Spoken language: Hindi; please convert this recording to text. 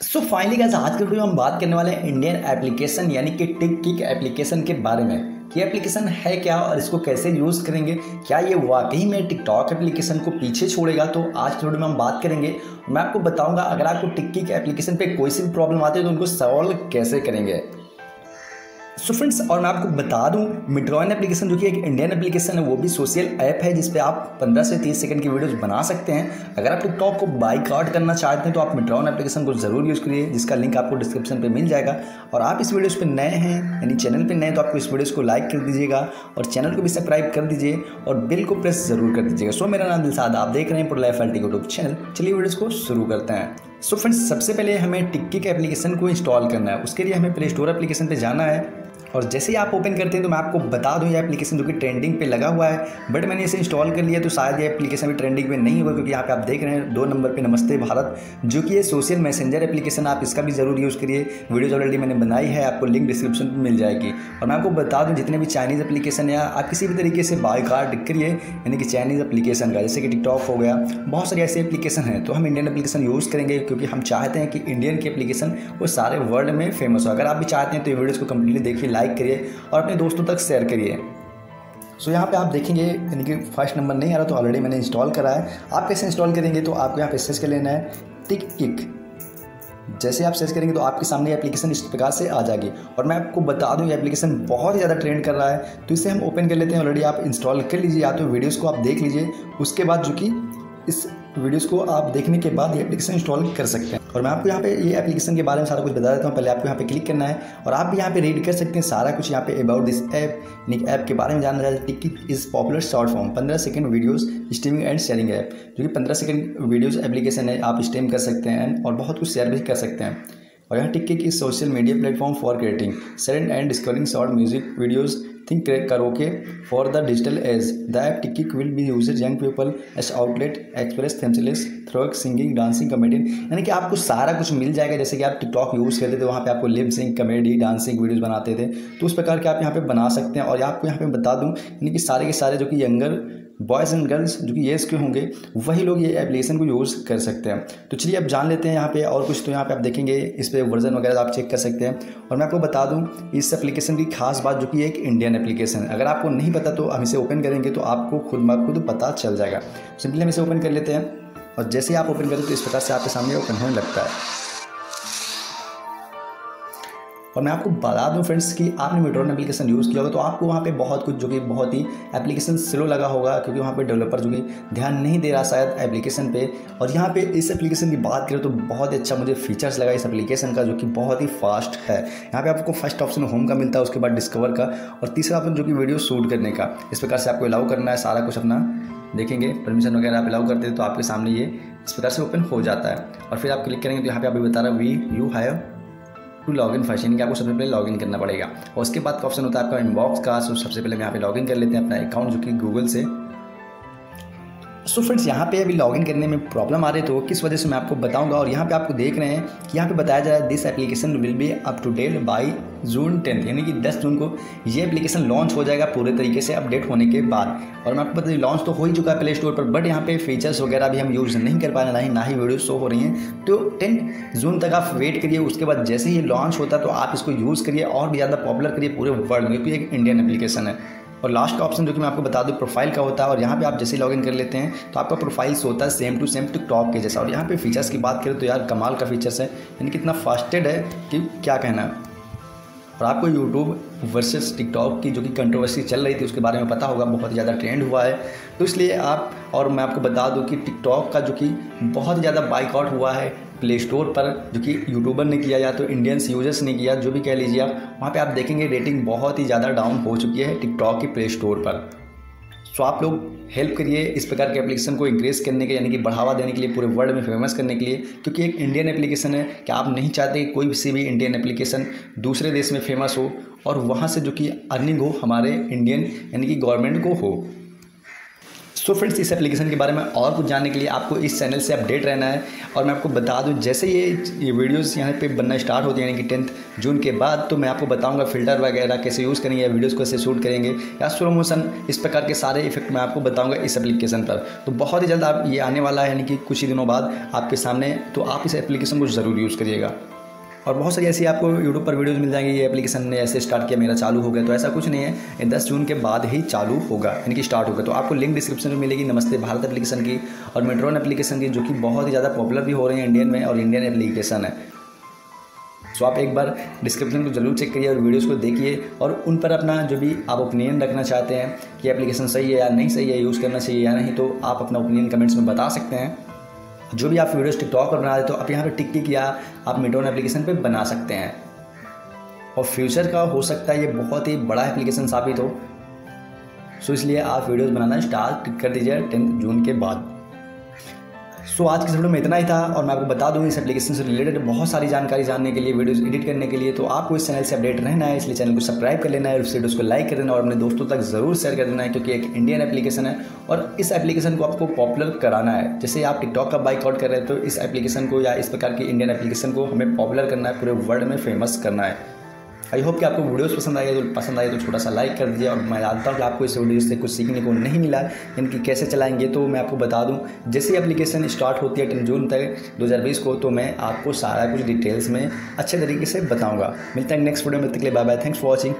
सो फाइनली कैसे आज के वीडियो हम बात करने वाले हैं इंडियन एप्लीकेशन यानी कि टिक किक एप्लीकेशन के बारे में। ये एप्लीकेशन है क्या और इसको कैसे यूज़ करेंगे? क्या ये वाकई में टिकटॉक एप्लीकेशन को पीछे छोड़ेगा? तो आज के वीडियो में हम बात करेंगे। मैं आपको बताऊँगा, अगर आपको टिक किक एप्लीकेशन पे कोई सी प्रॉब्लम आती है तो उनको सॉल्व कैसे करेंगे? सो फ्रेंड्स और मैं आपको बता दूँ मिड्रॉइन एप्लीकेशन जो कि एक इंडियन एप्लीकेशन है, वो भी सोशल ऐप है जिसपे आप 15 से 30 सेकंड की वीडियोस बना सकते हैं। अगर आप टिकटॉक को बाई आउट करना चाहते हैं तो आप मिड्रॉन एप्लीकेशन को ज़रूर यूज़ करिए, जिसका लिंक आपको डिस्क्रिप्शन पर मिल जाएगा। और आप इस वीडियोज़ पर नए हैं, यानी चैनल पर नए तो आपको इस वीडियोज़ को लाइक कर दीजिएगा, और चैनल को भी सब्सक्राइब कर दीजिए, और बिल को प्रेस ज़रूर कर दीजिएगा। सो मेरा नाम दिलसाद, आप देख रहे हैं पुर लाइफ एल्टी यूट्यूब चैनल चलिए वीडियोज़ को शुरू करते हैं। सो so फ्रेंड्स सबसे पहले हमें टिक्की के एप्लीकेशन को इंस्टॉल करना है। उसके लिए हमें प्ले स्टोर एप्लीकेशन पे जाना है। और जैसे ही आप ओपन करते हैं तो मैं आपको बता दूँ, ये एप्लीकेशन जो कि ट्रेंडिंग पे लगा हुआ है बट मैंने इसे इंस्टॉल कर लिया तो शायद ये एप्लीकेशन भी ट्रेंडिंग पे नहीं होगा क्योंकि यहाँ पे आप देख रहे हैं, दो नंबर पे नमस्ते भारत, जो कि ये सोशल मैसेंजर एप्लीकेशन आप इसका भी ज़रूर यूज़ करिए। वीडियोज़ ऑलरेडी मैंने बनाई है, आपको लिंक डिस्क्रिप्शन में मिल जाएगी। और मैं आपको बता दूँ, जितने भी चाइनीज़ एप्लीकेशन या आप किसी भी तरीके से बाई कार्ड करिए, यानी कि चाइनीज़ एप्लीकेशन का, जैसे कि टिकटॉक हो गया, बहुत सारे ऐसे एप्लीकेशन हैं तो हम इंडियन एप्लीकेशन यूज़ करेंगे, क्योंकि हम चाहते हैं कि इंडियन की एप्लीकेशन वो सारे वर्ल्ड में फ़ेमस हो। अगर आप भी चाहते हैं तो ये वीडियोज़ को कम्प्लीटली देखिए लाइक करिए और अपने दोस्तों तक शेयर करिए। सो so, यहाँ पे आप देखेंगे यानी कि फ़र्स्ट नंबर नहीं आ रहा तो ऑलरेडी मैंने इंस्टॉल करा है। आप कैसे इंस्टॉल करेंगे तो आपको यहाँ पे सर्च कर लेना है। टिक किक जैसे आप सर्च करेंगे तो आपके सामने एप्लीकेशन इस प्रकार से आ जाएगी। और मैं आपको बता दूँ ये एप्लीकेशन बहुत ही ज़्यादा ट्रेंड कर रहा है। तो इसे हम ओपन कर लेते हैं ऑलरेडी आप इंस्टॉल कर लीजिए या तो वीडियोस को आप देख लीजिए। उसके बाद जो कि इस वीडियोस को आप देखने के बाद ये एप्लीकेशन इंस्टॉल कर सकते हैं। और मैं आपको यहाँ पे ये एप्लीकेशन के बारे में सारा कुछ बता देता हूँ। पहले आपको यहाँ पे क्लिक करना है और आप भी यहाँ पे रीड कर सकते हैं सारा कुछ यहाँ पे अबाउट दिस ऐप यानी ऐप के बारे में जानना चाहते हैं। TikTok is popular short form पंद्रह second videos streaming and sharing app जो कि पंद्रह सेकंड वीडियोस एप्लीकेशन है, आप स्ट्रीम कर सकते हैं और बहुत कुछ शेयर भी कर सकते हैं। और यहाँ टिक्की की social media platform for creating send and discovering short music videos think karaoke for the digital age the app TikTok will be use young people as outlet express themselves through singing dancing comedy यानी कि आपको सारा कुछ मिल जाएगा, जैसे कि आप टिकटॉक यूज़ करते थे, वहाँ पे आपको lip sync comedy dancing videos बनाते थे। तो उस प्रकार के आप यहाँ पे बना सकते हैं और आपको यहाँ पे बता दूँ, यानी कि सारे के सारे जो कि यंगर बॉयज़ एंड गर्ल्स जो कि येस के होंगे, वही लोग ये एप्लीकेशन को यूज़ कर सकते हैं। तो चलिए अब जान लेते हैं यहाँ पे और कुछ तो यहाँ पे आप देखेंगे, इस पर वर्जन वगैरह आप चेक कर सकते हैं। और मैं आपको बता दूँ, इस एप्लीकेशन की खास बात जो कि एक इंडियन एप्लीकेशन है अगर आपको नहीं पता तो हम इसे ओपन करेंगे तो आपको खुद ब खुद पता चल जाएगा। सिंपली हम इसे ओपन कर लेते हैं और जैसे ही आप ओपन करें तो इस प्रकार से आपके सामने ओपन होने लगता है। और मैं आपको बता दूँ फ्रेंड्स कि आपने मेट्रोन एप्लीकेशन यूज़ किया होगा तो आपको वहाँ पे बहुत कुछ जो कि बहुत ही एप्लीकेशन स्लो लगा होगा, क्योंकि वहाँ पे डेवलपर जो कि ध्यान नहीं दे रहा शायद एप्लीकेशन पे। और यहाँ पे इस एप्लीकेशन की बात करें तो बहुत ही अच्छा मुझे फीचर्स लगा इस एप्लीकेशन का, जो कि बहुत ही फास्ट है। यहाँ पर आपको फ़र्स्ट ऑप्शन होम का मिलता है, उसके बाद डिस्कवर का, और तीसरा ऑप्शन जो कि वीडियो शूट करने का। इस प्रकार से आपको अलाउ करना है, सारा कुछ अपना देखेंगे। परमिशन वगैरह आप अलाउ करते हैं तो आपके सामने ये इस प्रकार से ओपन हो जाता है। और फिर आप क्लिक करेंगे तो यहाँ पे अभी बता रहा है we you have to log in fashion के आपको सबसे पहले लॉग इन करना पड़ेगा। और उसके बाद ऑप्शन होता है आपका इनबॉक्स का सो सबसे पहले हम यहाँ पे लॉग इन कर लेते हैं अपना अकाउंट जो कि गूगल से। सो फ्रेंड्स यहाँ पे अभी लॉगिन करने में प्रॉब्लम आ रही तो किस वजह से मैं आपको बताऊँगा और यहाँ पे आपको देख रहे हैं कि यहाँ पे बताया जा रहा है this application will be up to date by June tenth यानी कि 10 जून को ये एप्लीकेशन लॉन्च हो जाएगा पूरे तरीके से अपडेट होने के बाद। और मैं आपको बता लॉन्च तो हो ही चुका है प्ले स्टोर पर बट यहाँ पे फीचर्स वगैरह भी हम यूज़ नहीं कर पा रहे ना ही ना ही वीडियो शो हो रही हैं। तो टेन जून तक आप वेट करिए, उसके बाद जैसे ही लॉन्च होता है तो आप इसको यूज़ करिए और भी ज़्यादा पॉपुलर करिए पूरे वर्ल्ड में, क्योंकि एक इंडियन एप्लीकेशन है। और लास्ट का ऑप्शन जो कि मैं आपको बता दूँ प्रोफ़ाइल का होता है और यहाँ पे आप जैसे लॉगिन कर लेते हैं तो आपका प्रोफ़ाइल होता है सेम टू सेम टिकटॉक के जैसा। और यहाँ पे फीचर्स की बात करें तो यार कमाल का फीचर्स है। यानी कितना फास्टेड है कि क्या कहना है। और आपको यूट्यूब वर्सेस टिकटॉक की जो कि कंट्रोवर्सी चल रही थी, उसके बारे में पता होगा, बहुत ज़्यादा ट्रेंड हुआ है। तो इसलिए आप, और मैं आपको बता दूँ कि टिकटॉक का जो कि बहुत ज़्यादा बाइकआउट हुआ है प्ले स्टोर पर, जो कि यूट्यूबर ने किया या तो इंडियंस यूज़र्स ने किया, जो भी कह लीजिए आप, वहाँ पे आप देखेंगे रेटिंग बहुत ही ज़्यादा डाउन हो चुकी है टिकटॉक की प्ले स्टोर पर। सो आप लोग हेल्प करिए इस प्रकार के एप्लीकेशन को इंक्रीज करने के, यानी कि बढ़ावा देने के लिए, पूरे वर्ल्ड में फ़ेमस करने के लिए, क्योंकि एक इंडियन एप्लीकेशन है कि आप नहीं चाहते कि कोई सी भी इंडियन एप्लीकेशन दूसरे देश में फ़ेमस हो, और वहाँ से जो कि अर्निंग हो हमारे इंडियन यानी कि गवर्नमेंट को हो। सो फ्रेंड्स इस एप्लीकेशन के बारे में और कुछ जानने के लिए आपको इस चैनल से अपडेट रहना है। और मैं आपको बता दूँ, जैसे ये ये वीडियोस यहाँ पे बनना स्टार्ट होती है, यानी कि टेंथ जून के बाद तो मैं आपको बताऊँगा फ़िल्टर वगैरह कैसे यूज़ करेंगे, या वीडियोस कैसे शूट करेंगे, या स्लो मोशन इस प्रकार के सारे इफ़ेक्ट मैं आपको बताऊँगा इस एप्लीकेशन पर। तो बहुत ही जल्द आप, ये आने वाला है, यानी कि कुछ ही दिनों बाद आपके सामने तो आप इस एप्लीकेशन को ज़रूर यूज़ करिएगा। और बहुत सारी ऐसी आपको यूट्यूब पर वीडियोस मिल जाएँगी, ये एप्लीकेशन ने ऐसे स्टार्ट किया, मेरा चालू हो गया तो ऐसा कुछ नहीं है। दस जून के बाद ही चालू होगा, यानी कि स्टार्ट होगा। तो आपको लिंक डिस्क्रिप्शन में मिलेगी, नमस्ते भारत एप्लीकेशन की और मेट्रोन एप्लीकेशन की, जो कि बहुत ही ज़्यादा पॉपुलर भी हो रही है इंडियन में और इंडियन एप्लीकेशन है। सो आप एक बार डिस्क्रिप्शन को ज़रूर चेक करिए और वीडियोस को देखिए और उन पर अपना जो भी आप ओपिनियन रखना चाहते हैं कि एप्लीकेशन सही है या नहीं सही है यूज़ करना चाहिए या नहीं तो आप अपना ओपिनियन कमेंट्स में बता सकते हैं। जो भी आप वीडियोस टिकटॉक पर बना रहे तो आप यहाँ पर टिक टिक या आप मिडोन एप्लीकेशन पर बना सकते हैं। और फ्यूचर का हो सकता है ये बहुत ही बड़ा एप्लीकेशन साबित हो। सो इसलिए आप वीडियोज़ बनाना स्टार्ट कर दीजिए टेंथ जून के बाद। सो आज की वीडियो में इतना ही था और मैं आपको बता दूँ, इस एप्लीकेशन से रिलेटेड बहुत सारी जानकारी जानने के लिए वीडियोस एडिट करने के लिए तो आपको इस चैनल से अपडेट रहना है, इसलिए चैनल को सब्सक्राइब कर लेना है उस वीडियोस को लाइक कर देना और अपने दोस्तों तक ज़रूर शेयर कर देना है, क्योंकि एक इंडियन एप्लीकेशन है और इस एप्लीकेशन को आपको पॉपुलर कराना है। जैसे आप टिकटॉक का बाइक आउट कर रहे हैं तो इस एप्लीकेशन को या इस प्रकार की इंडियन एप्लीकेशन को हमें पॉपुलर करना है, पूरे वर्ल्ड में फ़ेमस करना है। आई होप कि आपको वीडियोस पसंद आए तो पसंद आए तो छोटा सा लाइक कर दीजिए और मैं जानता हूँ कि आपको इस वीडियो से कुछ सीखने को नहीं मिला, यानी कि कैसे चलाएँगे तो मैं आपको बता दूँ, जैसे एप्लीकेशन स्टार्ट होती है टेन जून तक, दो हज़ार बीस को तो मैं आपको सारा कुछ डिटेल्स में अच्छे तरीके से बताऊँगा। मिलता है नेक्स्ट वीडियो में तक bye bye thanks for watching